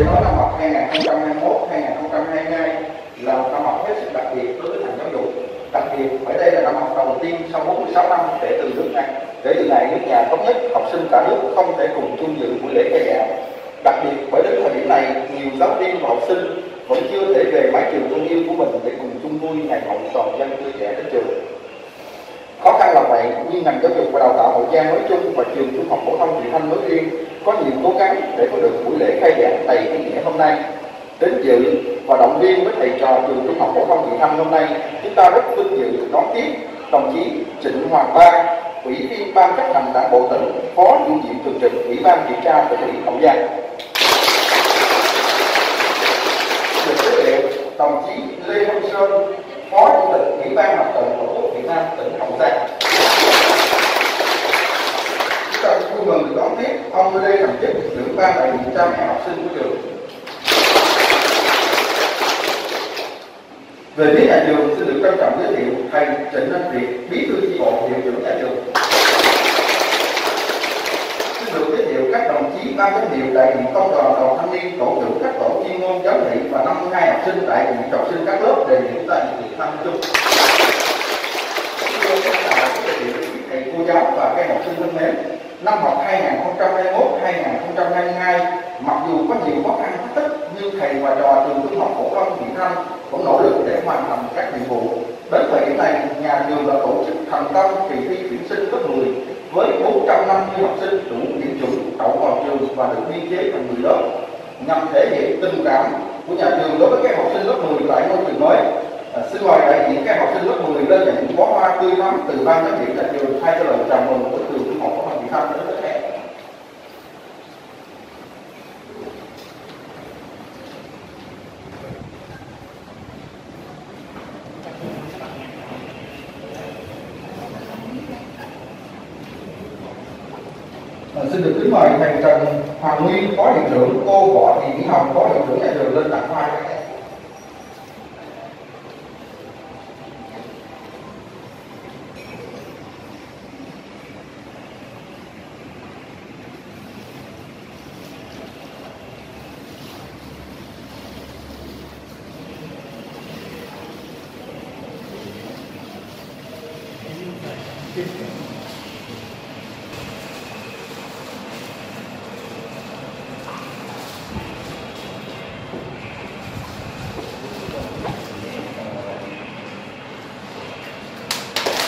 thì nói năm học 2021-2022 là một năm học hết sức đặc biệt đối với ngành giáo dục. Đặc biệt bởi đây là năm học đầu tiên sau 46 năm kể từ nước này, kể từ ngày nước nhà thống nhất, học sinh cả nước không thể cùng chung dự buổi lễ khai giảng. Đặc biệt bởi đến thời điểm này, nhiều giáo viên và học sinh vẫn chưa thể về mái trường thân yêu của mình để cùng chung vui ngày hội toàn dân tươi trẻ đến trường. Khó khăn là vậy, nhưng ngành giáo dục và đào tạo Hậu Giang nói chung và trường trung học phổ thông Vị Thanh nói riêng có nhiều cố gắng để có được buổi lễ khai giảng đầy ý nghĩa hôm nay. Đến dự và động viên với thầy trò trường trung học phổ thông Vị Thanh hôm nay, chúng ta rất vinh dự đón tiếp đồng chí Trịnh Hoàng Ba, Ủy viên Ban chấp hành Đảng bộ tỉnh, Phó chủ nhiệm thường trực Ủy ban kiểm tra tỉnh ủy Hậu Giang. Được giới thiệu đồng chí Lê Văn Sơn, Phó Chủ tịch Ủy ban Mặt trận Tổ quốc Việt Nam tỉnh Hậu Giang. Chúng ta vui mừng được đón ông Lê Thành Chức, trưởng ban đại diện cha mẹ học sinh của trường. Về phía nhà trường xin được trân trọng giới thiệu thầy Trịnh Anh Việt, bí thư chi bộ hiệu trưởng nhà trường. Xin được giới thiệu các đồng chí ban giám hiệu đại diện công đoàn đoàn thanh niên tổ trưởng các tổ chuyên môn giám thị và 52 học sinh đại diện học sinh các lớp đề nghị chúng ta nhiệt liệt tham chung. Thưa các đạo, giới thiệu thầy cô giáo và các em học sinh thân mến, năm học 2021-2022 mặc dù có nhiều khó khăn thách thức nhưng thầy và trò trường trung học phổ thông Vị Thanh cũng nỗ lực để hoàn thành các nhiệm vụ. Đến thời điểm này, nhà trường đã tổ chức thành công kỳ thi tuyển sinh lớp 10 với 450 học sinh đủ điểm chuẩn đậu vào trường và được biên chế thành 10 lớp nhằm thể hiện tình cảm của nhà trường đối với các học sinh lớp 10 tại ngôi trường mới. À, xin mời đại diện các học sinh lớp 10 lên nhận bó hoa tươi thắm từ ban giám hiệu nhà trường thay cho lời chào mừng của trường trung nữa phổ thông ờ, xin được kính mời thầy Trần Hoàng Nguyên, Phó Hiệu trưởng, cô Võ Thị Mỹ Hồng, Phó Hiệu trưởng nhà trường lên tặng hoa cho các em.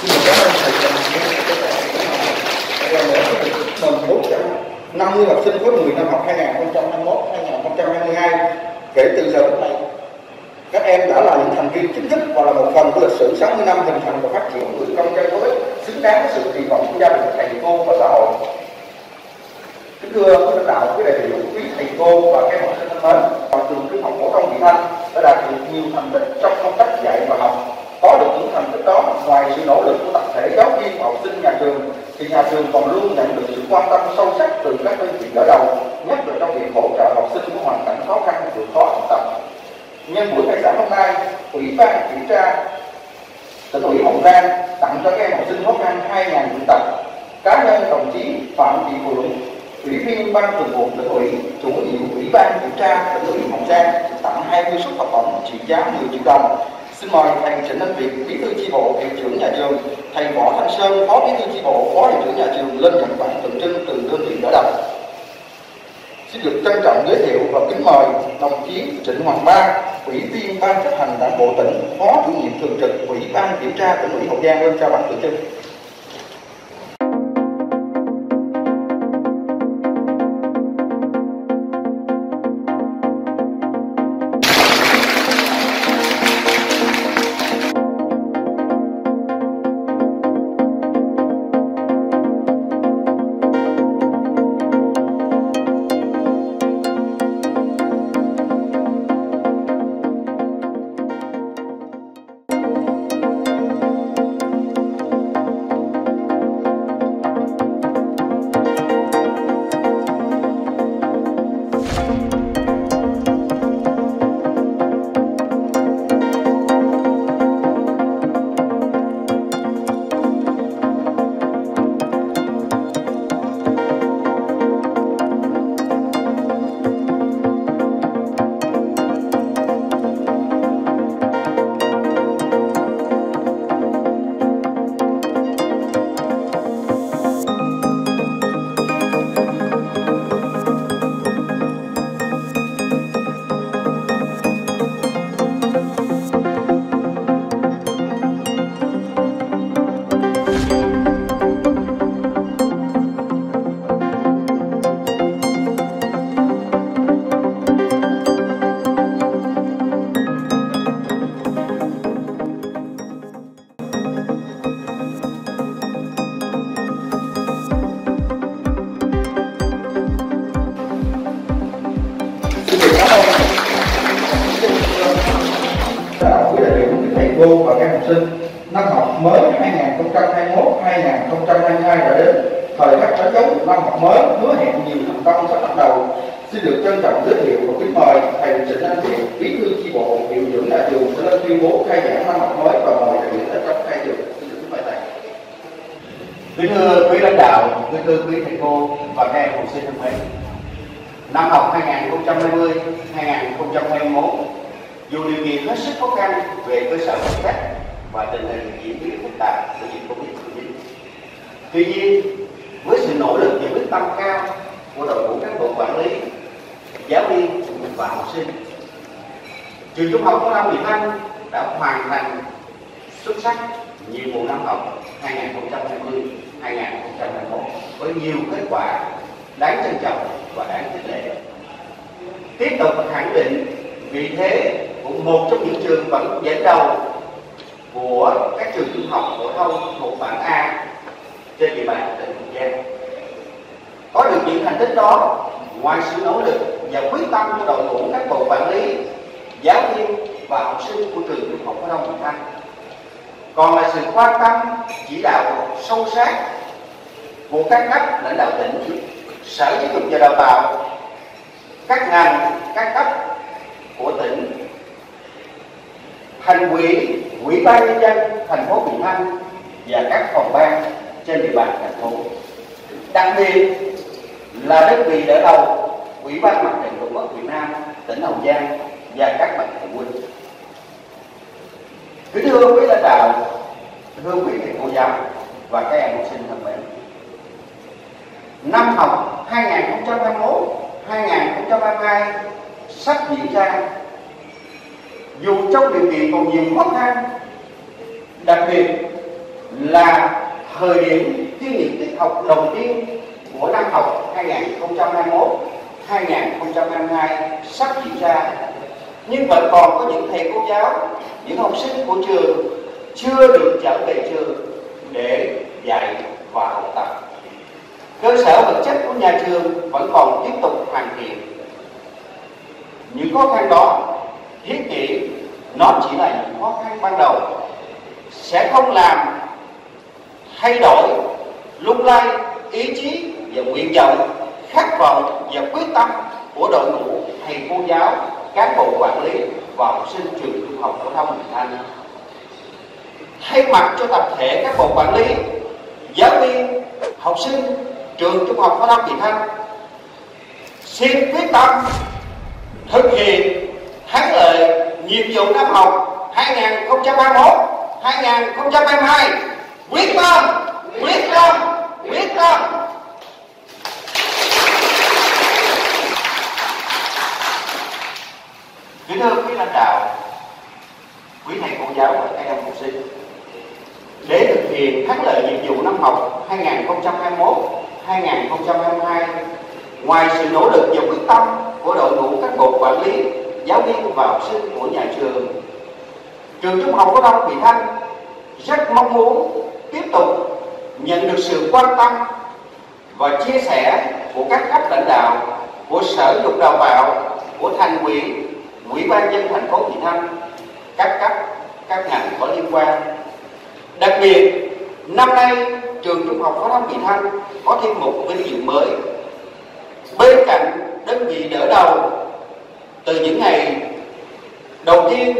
Xin được cảm ơn thầy Trần Hoàng Nguyên. Đây là một mừng 450 học sinh khối 10 năm học 2021-2022 kể từ giờ đến nay, các em đã là những thành viên chính thức và là một phần của lịch sử 60 năm hình thành và phát triển của người công dân mới, xứng đáng với sự kỳ vọng của gia đình, thầy, cô và xã hội. Kính thưa quý lãnh đạo, quý đại biểu, quý thầy, cô và các học sinh thân mến toàn trường trung học phổ thông Vị Thanh đã đạt được nhiều thành tích trong công tác dạy và học. Có được những thành tích đó, ngoài sự nỗ lực của tập thể, giáo viên và học sinh nhà trường thì nhà trường còn luôn nhận được sự quan tâm sâu sắc từ các đơn vị đỡ đầu, nhất là trong việc hỗ trợ học sinh có hoàn cảnh khó khăn vượt khó học tập. Nhân buổi khai giảng hôm nay, ủy ban kiểm tra tỉnh ủy hậu giang tặng cho các em học sinh khó khăn 2.000 quyển tập. Cá nhân đồng chí phạm thị phượng, ủy viên ban thường vụ tỉnh ủy, chủ nhiệm ủy ban kiểm tra tỉnh ủy hậu giang tặng 20 suất học bổng trị giá 10 triệu đồng xin mời thầy trịnh anh việt bí thư chi bộ hiệu trưởng nhà trường thầy võ thanh sơn phó bí thư chi bộ phó hiệu trưởng nhà trường lên nhận bản tượng trưng từ đơn vị đỡ đầu xin được trân trọng giới thiệu và kính mời đồng chí Trịnh Hoàng Ba, ủy viên ban chấp hành đảng bộ tỉnh, phó chủ nhiệm thường trực ủy ban kiểm tra tỉnh ủy Hậu Giang lên trao bản tượng trưng. 2022 đã đến. Thời khắc đánh dấu năm học mới hứa hẹn nhiều thành công sắp bắt đầu. Xin được trân trọng giới thiệu và kính mời thầy Trịnh Anh Thiện, bí thư chi bộ, hiệu trưởng nhà trường sẽ lên tuyên bố khai giảng năm học mới và mời đại biểu đến trong khai trường. Kính thưa quý lãnh đạo kính thưa quý thầy cô và các em học sinh thân mến, năm học 2020 2021 dù điều kiện hết sức khó khăn về cơ sở vật chất và tình hình Tuy nhiên, với sự nỗ lực và quyết tâm cao của đội ngũ cán bộ quản lý, giáo viên và học sinh, trường trung học phổ thông Việt Thanh đã hoàn thành xuất sắc nhiệm vụ năm học 2020 2021 với nhiều kết quả đáng trân trọng và đáng khích lệ. Tiếp tục khẳng định vị thế của một trong những trường vẫn dẫn đầu của các trường trung học phổ thông thuộc bảng A trên địa bàn tỉnh Tiền Giang. Có được những thành tích đó, ngoài sự nỗ lực và quyết tâm của đội ngũ các bộ quản lý, giáo viên và học sinh của trường trung học phổ thông Việt Thanh, còn là sự quan tâm chỉ đạo sâu sát của các cấp lãnh đạo tỉnh, sở giáo dục và đào tạo, các ngành, các cấp của tỉnh thành ủy ủy ban nhân dân thành phố Bình Thanh và các phòng ban trên địa bàn thành phố. Đặc biệt là đơn vị đỡ đầu, ủy ban mặt trận tổ quốc Việt Nam, tỉnh Hậu Giang và các mặt phụ huynh kính thưa quý lãnh đạo, thưa quý thầy cô giáo và các em học sinh thân mến, năm học 2021 2022 sắp diễn ra. Dù trong điều kiện còn nhiều khó khăn, đặc biệt là thời điểm chương những tiết học đầu tiên của năm học 2021 2022 sắp diễn ra. Nhưng vẫn còn có những thầy cô giáo, những học sinh của trường chưa được trở về trường để dạy và học tập. Cơ sở vật chất của nhà trường vẫn còn tiếp tục hoàn thiện. Những khó khăn đó, thiết nghĩ nó chỉ là những khó khăn ban đầu, sẽ không làm thay đổi, lung lay, ý chí và nguyện vọng, khát vọng và quyết tâm của đội ngũ thầy cô giáo, cán bộ quản lý và học sinh trường trung học phổ thông Bình Thanh thay mặt cho tập thể các bộ quản lý, giáo viên, học sinh trường trung học phổ thông Bình Thanh xin quyết tâm thực hiện thắng lợi nhiệm vụ năm học 2021 2022 quyết tâm quyết tâm quyết tâm kính thưa quý lãnh đạo, quý thầy cô giáo và các em học sinh, để thực hiện thắng lợi nhiệm vụ năm học 2021 2022 ngoài sự nỗ lực và quyết tâm của đội ngũ cán bộ quản lý, giáo viên và học sinh của nhà trường trường trung học phổ thông Vị Thanh rất mong muốn tiếp tục nhận được sự quan tâm và chia sẻ của các cấp lãnh đạo, của sở dục đào tạo, của thành ủy ủy ban dân thành phố Vị Thanh, các cấp, các ngành có liên quan. Đặc biệt, năm nay trường trung học phổ thông Vị Thanh có thêm một vinh dự mới. Bên cạnh đơn vị đỡ đầu, từ những ngày đầu tiên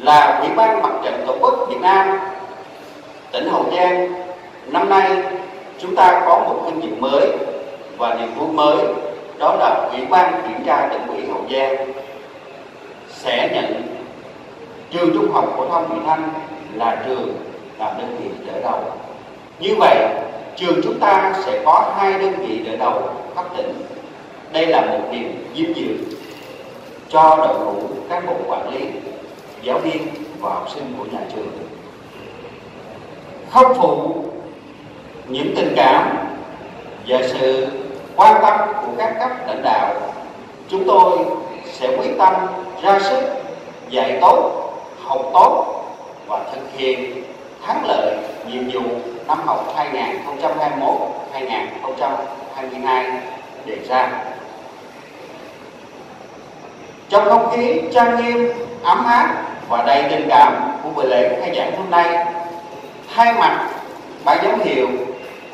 là ủy ban mặt trận tổ quốc việt nam tỉnh hậu giang, năm nay chúng ta có một kinh nghiệm mới và niềm vui mới, đó là ủy ban kiểm tra tỉnh ủy hậu giang sẽ nhận trường trung học phổ thông vị thanh là trường làm đơn vị đỡ đầu như vậy, trường chúng ta sẽ có hai đơn vị đỡ đầu cấp tỉnh. Đây là một niềm vinh dự cho đội ngũ cán bộ quản lý, giáo viên và học sinh của nhà trường không phụ những tình cảm và sự quan tâm của các cấp lãnh đạo, chúng tôi sẽ quyết tâm ra sức dạy tốt, học tốt và thực hiện thắng lợi nhiệm vụ năm học 2021 2022 đề ra. Trong không khí trang nghiêm, ấm áp và đầy tình cảm của buổi lễ khai giảng hôm nay thay mặt ban giám hiệu,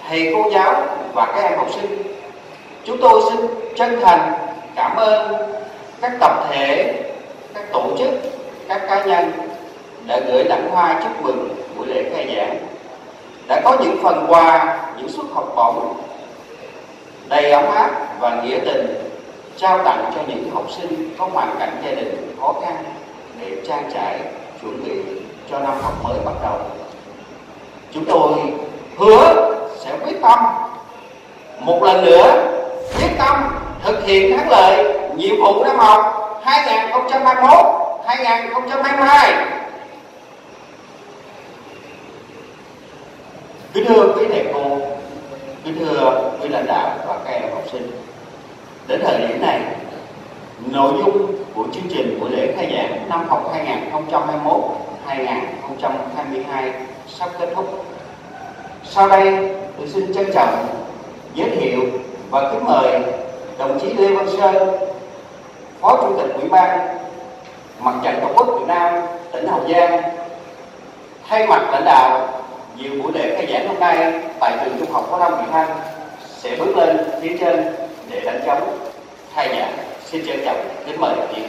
thầy cô giáo và các em học sinh, chúng tôi xin chân thành cảm ơn các tập thể, các tổ chức, các cá nhân đã gửi lãng hoa chúc mừng buổi lễ khai giảng. Đã có những phần quà, những suất học bổng, đầy ấm áp và nghĩa tình trao tặng cho những học sinh có hoàn cảnh gia đình khó khăn để trang trải chuẩn bị cho năm học mới bắt đầu chúng tôi hứa sẽ quyết tâm. Một lần nữa, quyết tâm thực hiện thắng lợi nhiệm vụ năm học 2021 2022 kính thưa quý thầy cô, kính thưa quý lãnh đạo và các em học sinh, đến thời điểm này, nội dung của chương trình của lễ khai giảng năm học 2021 2022 sắp kết thúc. Sau đây, tôi xin trân trọng, giới thiệu và kính mời đồng chí Lê Văn Sơn, Phó Chủ tịch Ủy ban Mặt trận Tổ quốc Việt Nam, tỉnh Hậu Giang, thay mặt lãnh đạo dự buổi lễ khai giảng hôm nay tại trường trung học phổ thông Vị Thanh sẽ bước lên phía trên để đánh dấu khai giảng. Xin trân trọng kính mời đồng chí.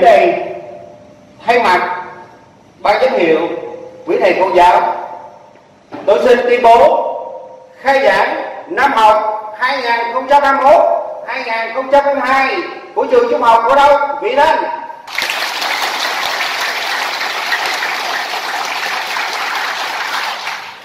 Đến này thay mặt ban giám hiệu quý thầy cô giáo tôi xin tuyên bố khai giảng năm học 2021 2022 của trường trung học phổ thông Vị Thanh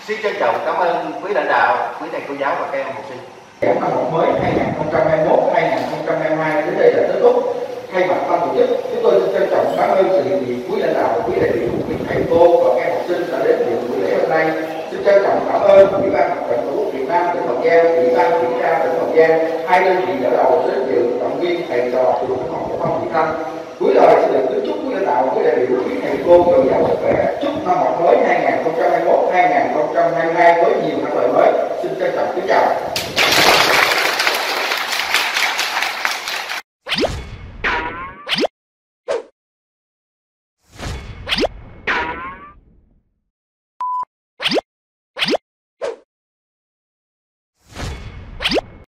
xin trân trọng cảm ơn quý lãnh đạo quý thầy cô giáo và các em học sinh. Năm học mới 2021 2022 đến đây là kết thúc thay mặt ban tổ chức, chúng tôi xin trân trọng cảm ơn sự hiện diện quý lãnh đạo quý đại biểu quý thầy cô và các học sinh đã đến dự buổi lễ hôm nay. Xin trân trọng cảm ơn ủy ban mặt trận tổ quốc việt nam tỉnh hậu giang, ủy ban kiểm tra tỉnh hậu giang, hai đơn vị dẫn đầu đến dự động viên thầy trò trường trung học phổ thông việt thanh cuối lời xin được kính chúc quý lãnh đạo quý đại biểu quý thầy cô dồi dào sức khỏe. Chúc năm học mới 2021 2022 với nhiều thắng lợi mới. Xin trân trọng kính chào.